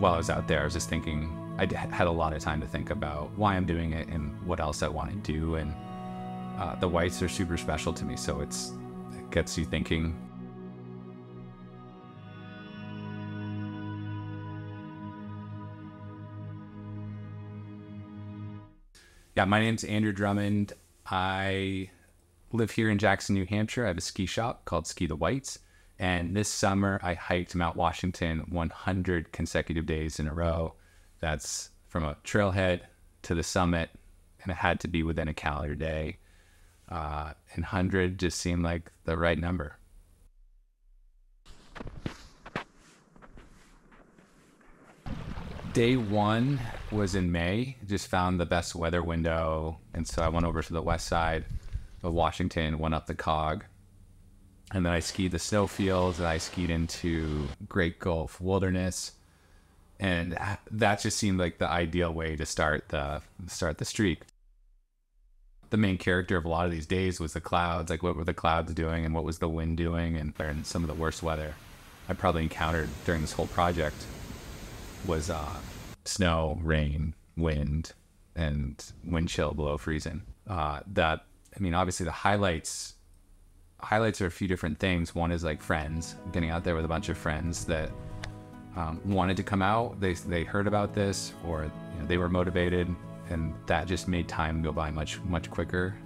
while I was out there, I was just thinking, I had a lot of time to think about why I'm doing it and what else I want to do. And uh, the whites are super special to me. So it's, it gets you thinking. Yeah, my name's Andrew Drummond. I live here in Jackson, New Hampshire. I have a ski shop called Ski the Whites. And this summer, I hiked Mount Washington 100 consecutive days in a row. That's from a trailhead to the summit, and it had to be within a calendar day. Uh, and 100 just seemed like the right number. Day one was in May. Just found the best weather window, and so I went over to the west side of Washington, went up the Cog, and then I skied the snowfields, and I skied into Great Gulf Wilderness, and that just seemed like the ideal way to start the start the streak. The main character of a lot of these days was the clouds. Like, what were the clouds doing, and what was the wind doing, and, some of the worst weather I probably encountered during this whole project was uh, snow, rain, wind, and wind chill below freezing. Uh, that I mean, obviously the highlights highlights are a few different things. One is like friends, getting out there with a bunch of friends that um, wanted to come out. They they heard about this, or you know, they were motivated, and that just made time go by much much quicker.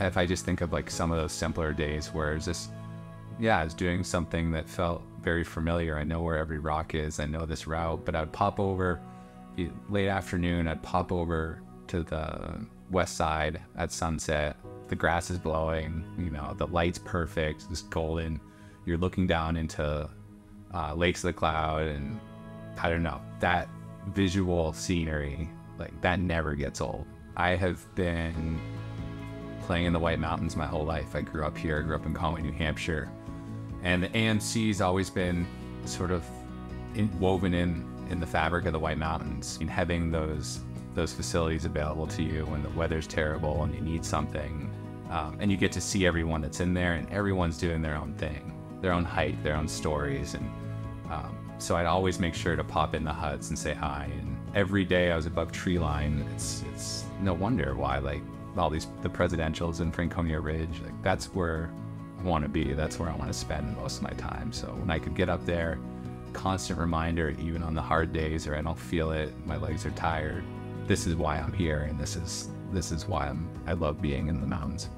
If I just think of like some of those simpler days where it's just, yeah, I was doing something that felt very familiar. I know where every rock is. I know this route, but I'd pop over late afternoon. I'd pop over to the west side at sunset. The grass is blowing. You know, the light's perfect. It's golden. You're looking down into uh, Lakes of the Cloud, and I don't know that visual scenery like that never gets old. I have been playing in the White Mountains my whole life. I grew up here. I grew up in Conway, New Hampshire, and the AMC's always been sort of in, woven in in the fabric of the White Mountains. And having those those facilities available to you when the weather's terrible and you need something, um, and you get to see everyone that's in there, and everyone's doing their own thing, their own hike, their own stories, and um, so I'd always make sure to pop in the huts and say hi. And every day I was above tree line. It's it's no wonder why like all these the presidentials in Franconia Ridge. Like that's where I want to be. That's where I want to spend most of my time. So when I could get up there, constant reminder, even on the hard days or I don't feel it, my legs are tired. This is why I'm here, and this is this is why I'm I love being in the mountains.